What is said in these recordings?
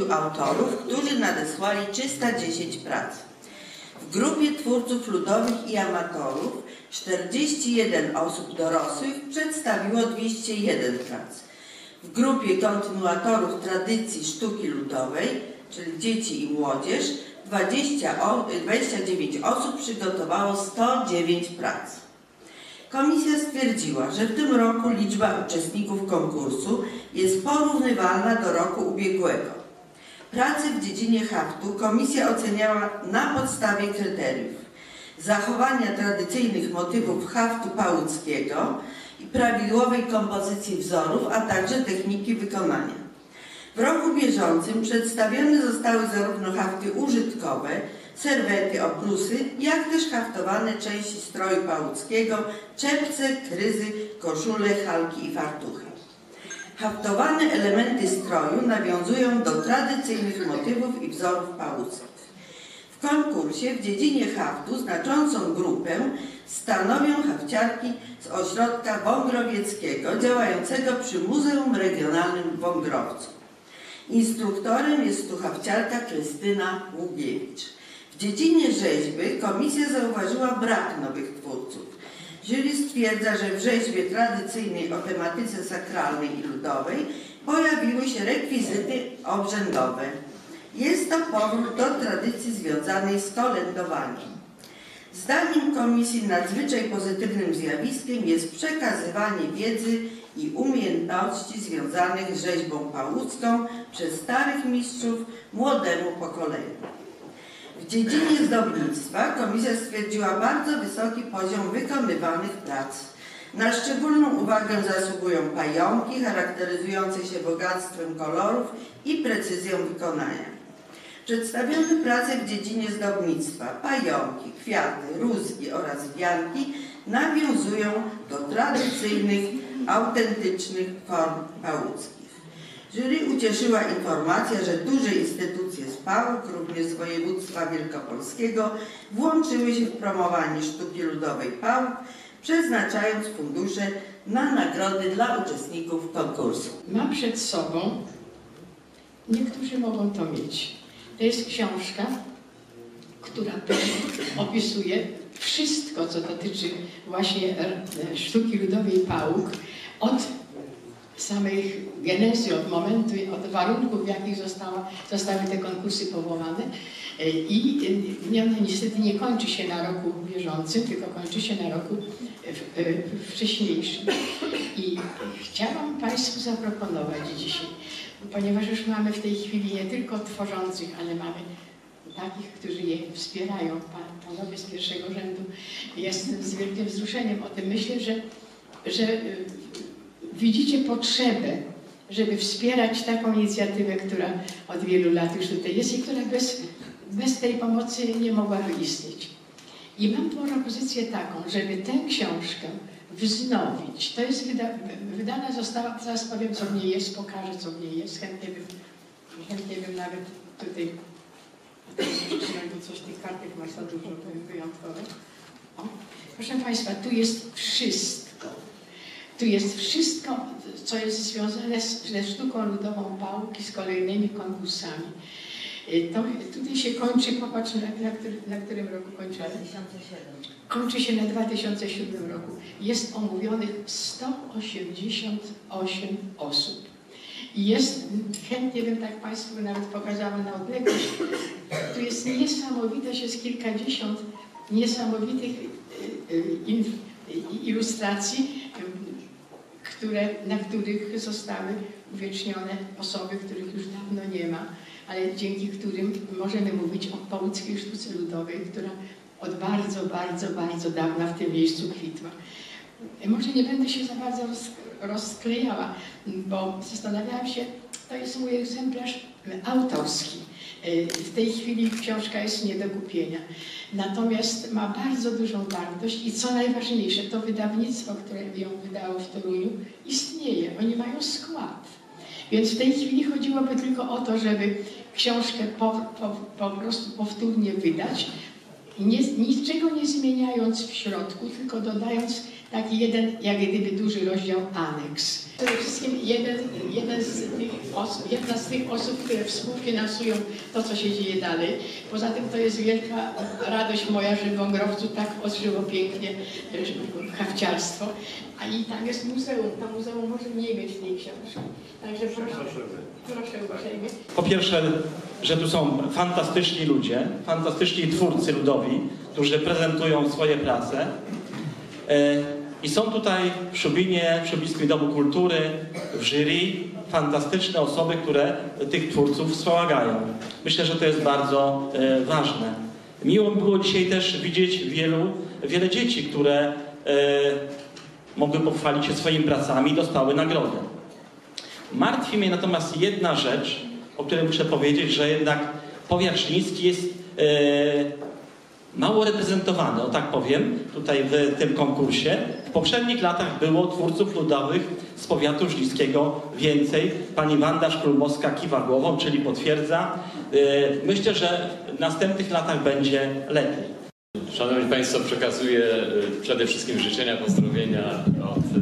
autorów, którzy nadesłali 310 prac. W grupie twórców ludowych i amatorów 41 osób dorosłych przedstawiło 201 prac. W grupie kontynuatorów tradycji sztuki ludowej, czyli dzieci i młodzież, 20, o- 29 osób przygotowało 109 prac. Komisja stwierdziła, że w tym roku liczba uczestników konkursu jest porównywalna do roku ubiegłego. Prace w dziedzinie haftu komisja oceniała na podstawie kryteriów zachowania tradycyjnych motywów haftu pałuckiego i prawidłowej kompozycji wzorów, a także techniki wykonania. W roku bieżącym przedstawione zostały zarówno hafty użytkowe, serwety, obrusy, jak też haftowane części stroju pałuckiego, czepce, kryzy, koszule, halki i fartuchy. Haftowane elementy stroju nawiązują do tradycyjnych motywów i wzorów pałuckich. W konkursie w dziedzinie haftu znaczącą grupę stanowią hafciarki z ośrodka wągrowieckiego działającego przy Muzeum Regionalnym w Wągrowcu. Instruktorem jest tu hafciarka Krystyna Ługiewicz. W dziedzinie rzeźby komisja zauważyła brak nowych twórców. Jury stwierdza, że w rzeźbie tradycyjnej o tematyce sakralnej i ludowej pojawiły się rekwizyty obrzędowe. Jest to powrót do tradycji związanej z kolędowaniem. Zdaniem komisji nadzwyczaj pozytywnym zjawiskiem jest przekazywanie wiedzy i umiejętności związanych z rzeźbą pałucką przez starych mistrzów młodemu pokoleniu. W dziedzinie zdobnictwa komisja stwierdziła bardzo wysoki poziom wykonywanych prac. Na szczególną uwagę zasługują pająki charakteryzujące się bogactwem kolorów i precyzją wykonania. Przedstawione prace w dziedzinie zdobnictwa, pająki, kwiaty, rózgi oraz wianki nawiązują do tradycyjnych, autentycznych form pałuckich. Jury ucieszyła informacja, że duże instytucje z PAUK, również z województwa wielkopolskiego, włączyły się w promowanie sztuki ludowej PAUK, przeznaczając fundusze na nagrody dla uczestników konkursu. Mam przed sobą, niektórzy mogą to mieć. To jest książka, która opisuje wszystko, co dotyczy właśnie sztuki ludowej Pałuk, od samej genezy, od momentu, od warunków, w jakich została, zostały te konkursy powołane. I ona niestety nie kończy się na roku bieżącym, tylko kończy się na roku wcześniejszym. I chciałam Państwu zaproponować dzisiaj, ponieważ już mamy w tej chwili nie tylko tworzących, ale mamy takich, którzy je wspierają, pan- panowie z pierwszego rzędu. Jestem z wielkim wzruszeniem o tym. Myślę, że, że widzicie potrzebę, żeby wspierać taką inicjatywę, która od wielu lat już tutaj jest i która bez, bez tej pomocy nie mogłaby istnieć. I mam propozycję taką, żeby tę książkę wznowić. To jest wyda, wydana została, zaraz powiem co w niej jest, pokażę co w niej jest. Chętnie bym, chętnie bym nawet tutaj bo coś tych kartek masz za dużo, to jest wyjątkowe. O. Proszę Państwa, tu jest wszystko. Tu jest wszystko, co jest związane z, ze sztuką ludową Pałki, z kolejnymi konkursami. Y, To, tutaj się kończy, popatrz na, na, który, na którym roku kończymy. 2007. Kończy się na 2007 roku. Jest omówionych 188 osób. I jest, chętnie bym tak Państwu nawet pokazała na odległość, tu jest niesamowite, jest kilkadziesiąt niesamowitych y, y, ilustracji, które, na których zostały uwiecznione osoby, których już dawno nie ma, ale dzięki którym możemy mówić o połódzkiej sztuce ludowej, która od bardzo, bardzo, bardzo dawna w tym miejscu kwitła. Może nie będę się za bardzo roz, rozklejała, bo zastanawiałam się, to jest mój egzemplarz autorski. Y, W tej chwili książka jest nie do kupienia. Natomiast ma bardzo dużą wartość i co najważniejsze, to wydawnictwo, które ją wydało w Toruniu, istnieje. Oni mają skład. Więc w tej chwili chodziłoby tylko o to, żeby książkę po, po, po prostu powtórnie wydać, nie, niczego nie zmieniając w środku, tylko dodając taki jeden, jak gdyby duży rozdział aneks. Przede wszystkim jeden, jeden z osób, jedna z tych osób, które współfinansują to, co się dzieje dalej. Poza tym to jest wielka radość moja, że w Wągrowcu tak odżyło pięknie e, hawciarstwo. A i tam jest muzeum, to muzeum może nie mieć tej książki. Także proszę, proszę uprzejmie. Po pierwsze, że tu są fantastyczni ludzie, fantastyczni twórcy ludowi, którzy prezentują swoje prace. I są tutaj w Szubinie, w Szubickim Domu Kultury, w jury fantastyczne osoby, które tych twórców wspomagają. Myślę, że to jest bardzo e, ważne. Miło mi było dzisiaj też widzieć wielu, wiele dzieci, które e, mogły pochwalić się swoimi pracami i dostały nagrodę. Martwi mnie natomiast jedna rzecz, o której muszę powiedzieć, że jednak powiat żniński jest e, mało reprezentowany, o tak powiem, tutaj w tym konkursie. W poprzednich latach było twórców ludowych z powiatu żnińskiego więcej. Pani Wanda Szkulmowska kiwa głową, czyli potwierdza. E, myślę, że w następnych latach będzie lepiej. Szanowni Państwo, przekazuję y, przede wszystkim życzenia, pozdrowienia od y,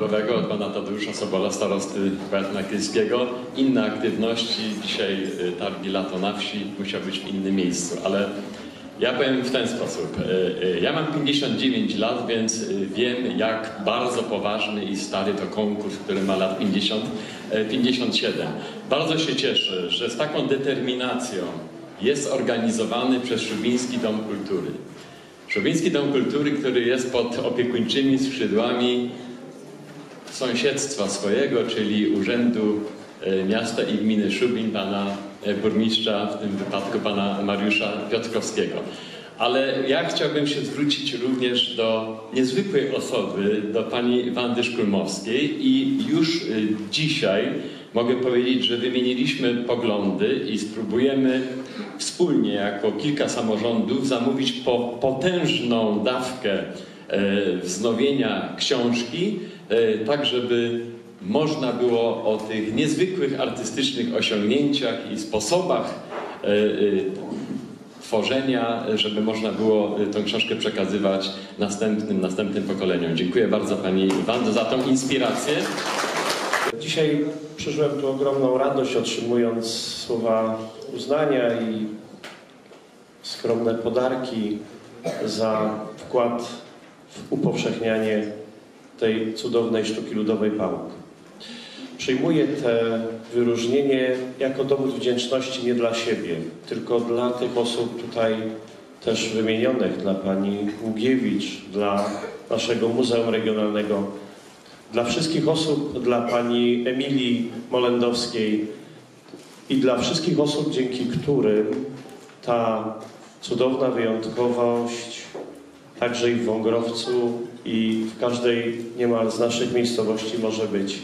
honorowego, od pana Tadeusza Sobola, starosty powiatu. Inne aktywności, dzisiaj y, targi Lato na wsi, musiał być w innym miejscu, ale ja powiem w ten sposób. Y, y, Ja mam 59 lat, więc wiem, jak bardzo poważny i stary to konkurs, który ma lat 50, y, 57. Bardzo się cieszę, że z taką determinacją jest organizowany przez Szubiński Dom Kultury. Szubiński Dom Kultury, który jest pod opiekuńczymi skrzydłami sąsiedztwa swojego, czyli Urzędu e, Miasta i Gminy Szubin, pana e, burmistrza, w tym wypadku pana Mariusza Piotrkowskiego. Ale ja chciałbym się zwrócić również do niezwykłej osoby, do pani Wandy Szkulmowskiej i już e, dzisiaj mogę powiedzieć, że wymieniliśmy poglądy i spróbujemy wspólnie jako kilka samorządów zamówić po, potężną dawkę wznowienia książki, tak żeby można było o tych niezwykłych artystycznych osiągnięciach i sposobach e, e, tworzenia, żeby można było e, tą książkę przekazywać następnym, następnym pokoleniom. Dziękuję bardzo Pani Wando za tą inspirację. Dzisiaj przeżyłem tu ogromną radość, otrzymując słowa uznania i skromne podarki za wkład w upowszechnianie tej cudownej sztuki ludowej PAUK. Przyjmuję te wyróżnienie jako dowód wdzięczności nie dla siebie, tylko dla tych osób tutaj też wymienionych, dla pani Ługiewicz, dla naszego Muzeum Regionalnego dla wszystkich osób, dla pani Emilii Molendowskiej i dla wszystkich osób, dzięki którym ta cudowna wyjątkowość także i w Wągrowcu i w każdej niemal z naszych miejscowości może być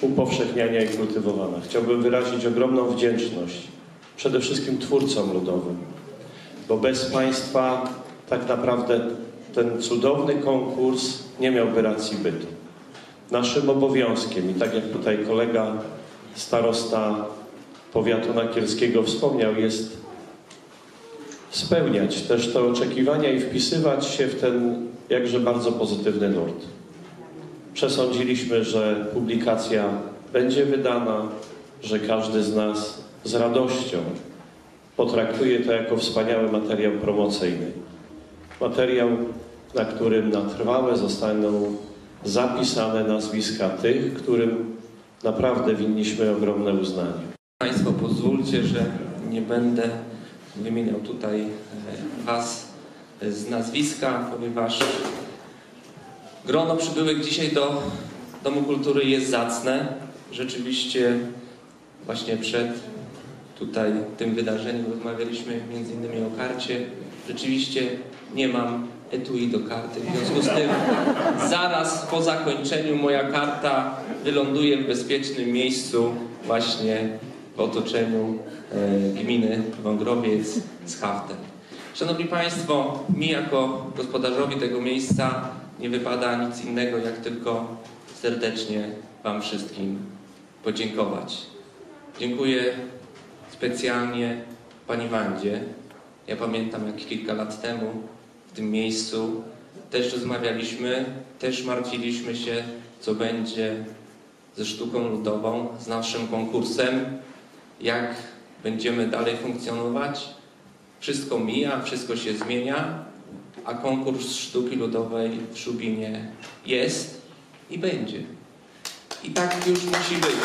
upowszechniania i kultywowana. Chciałbym wyrazić ogromną wdzięczność przede wszystkim twórcom ludowym, bo bez Państwa tak naprawdę ten cudowny konkurs nie miałby racji bytu naszym obowiązkiem i tak jak tutaj kolega starosta powiatu nakielskiego wspomniał, jest spełniać też te oczekiwania i wpisywać się w ten jakże bardzo pozytywny nurt. Przesądziliśmy, że publikacja będzie wydana, że każdy z nas z radością potraktuje to jako wspaniały materiał promocyjny. Materiał, na którym na trwałe zostaną zapisane nazwiska tych, którym naprawdę winniśmy ogromne uznanie. Państwo pozwólcie, że nie będę wymieniał tutaj e, Was z nazwiska, ponieważ grono przybyłych dzisiaj do Domu Kultury jest zacne. Rzeczywiście właśnie przed tutaj tym wydarzeniem rozmawialiśmy między innymi o karcie. Rzeczywiście nie mam etui do karty. W związku z tym zaraz po zakończeniu moja karta wyląduje w bezpiecznym miejscu właśnie w otoczeniu e, gminy Wągrowiec z haftem. Szanowni Państwo, mi jako gospodarzowi tego miejsca nie wypada nic innego, jak tylko serdecznie Wam wszystkim podziękować. Dziękuję specjalnie Pani Wandzie. Ja pamiętam, jak kilka lat temu w tym miejscu też rozmawialiśmy, też martwiliśmy się, co będzie ze sztuką ludową, z naszym konkursem, jak będziemy dalej funkcjonować. Wszystko mija, wszystko się zmienia, a konkurs sztuki ludowej w Szubinie jest i będzie. I tak już musi być.